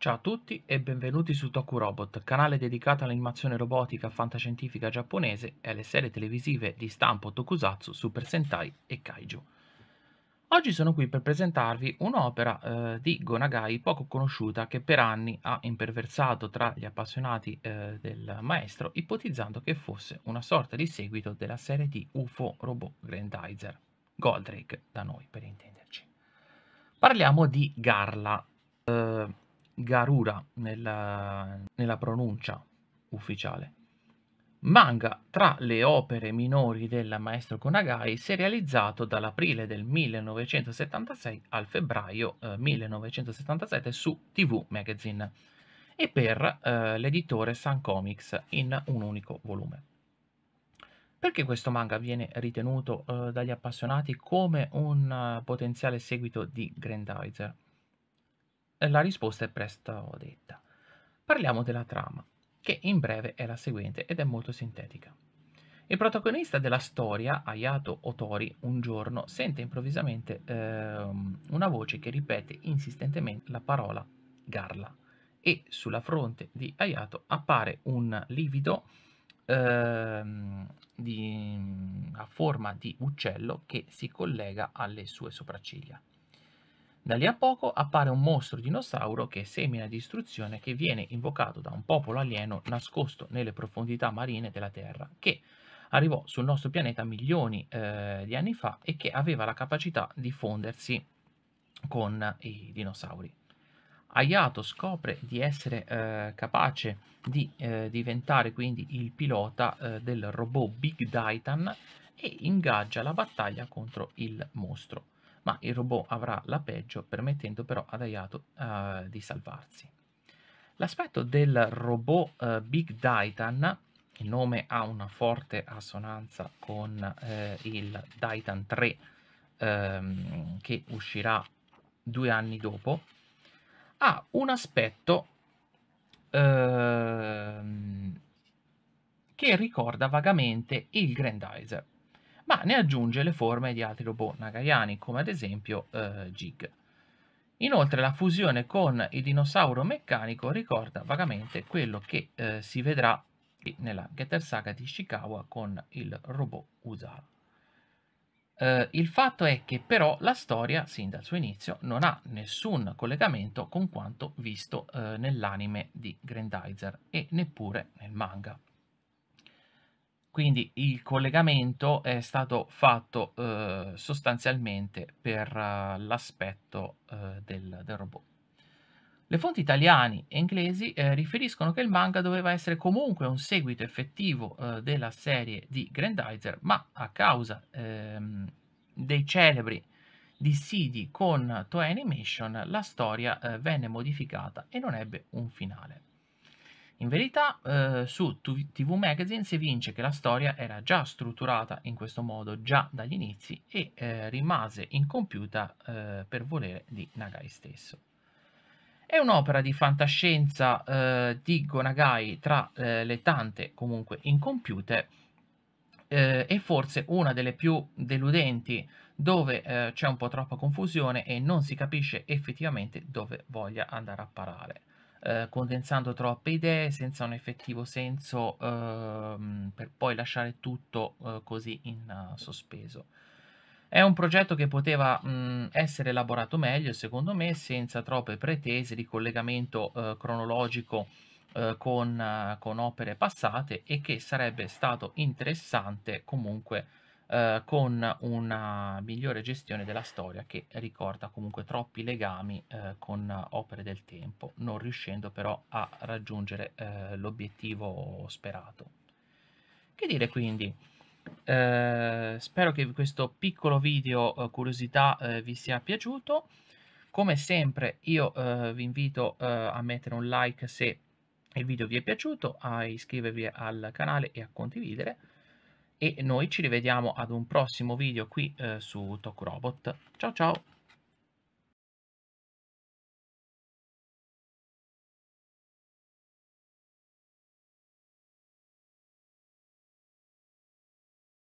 Ciao a tutti e benvenuti su Toku Robot, canale dedicato all'animazione robotica fantascientifica giapponese e alle serie televisive di stampo tokusatsu, Super Sentai e Kaiju. Oggi sono qui per presentarvi un'opera eh, di Gonagai poco conosciuta che per anni ha imperversato tra gli appassionati eh, del maestro, ipotizzando che fosse una sorta di seguito della serie di UFO Robot Grandizer, Goldrake da noi per intenderci. Parliamo di Garla. Eh, Garura nella, nella pronuncia ufficiale. Manga tra le opere minori del maestro Konagai serializzato dall'aprile del 1976 al febbraio eh, 1977 su TV Magazine e per eh, l'editore Sun Comics in un unico volume. Perché questo manga viene ritenuto eh, dagli appassionati come un uh, potenziale seguito di Grandizer? La risposta è presto detta. Parliamo della trama, che in breve è la seguente ed è molto sintetica. Il protagonista della storia, Ayato Otori, un giorno sente improvvisamente eh, una voce che ripete insistentemente la parola Garla e sulla fronte di Ayato appare un livido eh, di, a forma di uccello che si collega alle sue sopracciglia. Da lì a poco appare un mostro dinosauro che semina distruzione che viene invocato da un popolo alieno nascosto nelle profondità marine della Terra, che arrivò sul nostro pianeta milioni eh, di anni fa e che aveva la capacità di fondersi con i dinosauri. Ayato scopre di essere eh, capace di eh, diventare quindi il pilota eh, del robot Big Titan e ingaggia la battaglia contro il mostro ma il robot avrà la peggio permettendo però ad Ayato uh, di salvarsi. L'aspetto del robot uh, Big Titan, il nome ha una forte assonanza con uh, il Titan 3 ehm, che uscirà due anni dopo, ha un aspetto ehm, che ricorda vagamente il Grandizer ma ne aggiunge le forme di altri robot nagayani, come ad esempio eh, Jig. Inoltre la fusione con il dinosauro meccanico ricorda vagamente quello che eh, si vedrà nella Getter Saga di Ishikawa con il robot Usara. Uh, il fatto è che però la storia, sin dal suo inizio, non ha nessun collegamento con quanto visto uh, nell'anime di Grandizer e neppure nel manga. Quindi il collegamento è stato fatto eh, sostanzialmente per uh, l'aspetto eh, del, del, robot. Le fonti italiane e inglesi eh, riferiscono che il manga doveva essere comunque un seguito effettivo eh, della serie di Grandizer, ma a causa ehm, dei celebri dissidi con Toei Animation la storia eh, venne modificata e non ebbe un finale. In verità, eh, su TV Magazine si evince che la storia era già strutturata in questo modo già dagli inizi e eh, rimase incompiuta eh, per volere di Nagai stesso. È un'opera di fantascienza eh, di Gonagai tra eh, le tante comunque incompiute eh, e forse una delle più deludenti dove c'è un po' troppa confusione e non si capisce effettivamente dove voglia andare a parare eh, condensando troppe idee senza un effettivo senso ehm, per poi lasciare tutto eh, così in uh, sospeso. È un progetto che poteva mh, essere elaborato meglio, secondo me, senza troppe pretese di collegamento eh, cronologico eh, con, con, opere passate e che sarebbe stato interessante comunque eh, con una migliore gestione della storia che ricorda comunque troppi legami eh, con opere del tempo, non riuscendo però a raggiungere eh, l'obiettivo sperato. Che dire quindi? Eh, spero che questo piccolo video eh, curiosità vi sia piaciuto. Come sempre io vi invito a mettere un like se il video vi è piaciuto, a iscrivervi al canale e a condividere e noi ci rivediamo ad un prossimo video qui eh, su Talk Robot. Ciao ciao!